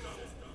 system.